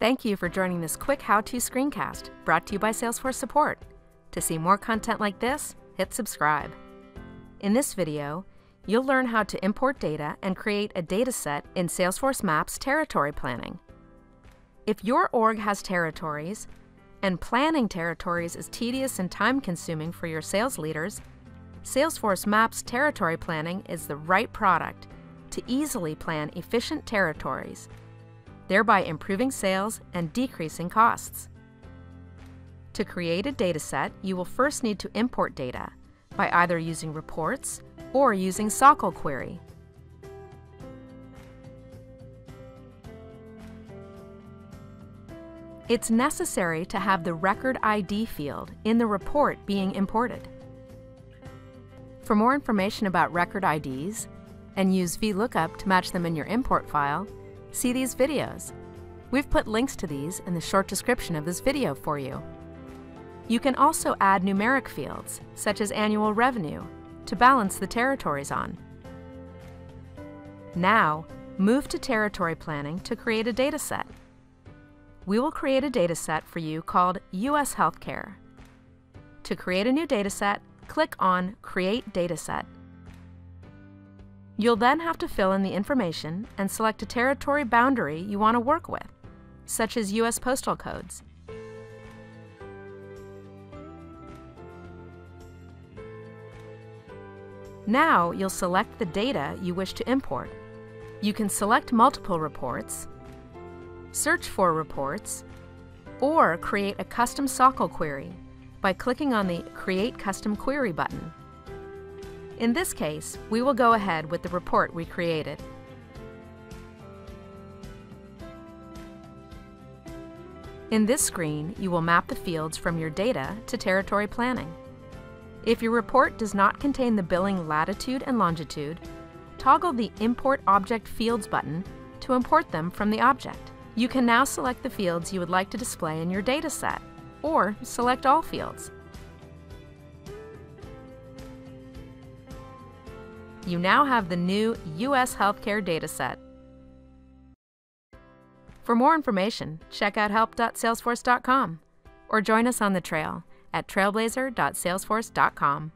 Thank you for joining this quick how-to screencast brought to you by Salesforce Support. To see more content like this, hit subscribe. In this video, you'll learn how to import data and create a dataset in Salesforce Maps territory planning. If your org has territories, and planning territories is tedious and time-consuming for your sales leaders, Salesforce Maps territory planning is the right product to easily plan efficient territories thereby improving sales and decreasing costs. To create a dataset, you will first need to import data by either using reports or using SOQL query. It's necessary to have the record ID field in the report being imported. For more information about record IDs, and use VLOOKUP to match them in your import file, see these videos. We've put links to these in the short description of this video for you. You can also add numeric fields, such as annual revenue, to balance the territories on. Now, move to territory planning to create a dataset. We will create a dataset for you called U.S. Healthcare. To create a new dataset, click on Create Dataset. You'll then have to fill in the information and select a territory boundary you want to work with, such as U.S. postal codes. Now you'll select the data you wish to import. You can select multiple reports, search for reports, or create a custom SOQL query by clicking on the Create Custom Query button. In this case, we will go ahead with the report we created. In this screen, you will map the fields from your data to territory planning. If your report does not contain the billing latitude and longitude, toggle the Import Object Fields button to import them from the object. You can now select the fields you would like to display in your data set, or select all fields. You now have the new U.S. Healthcare Dataset. For more information, check out help.salesforce.com or join us on the trail at trailblazer.salesforce.com.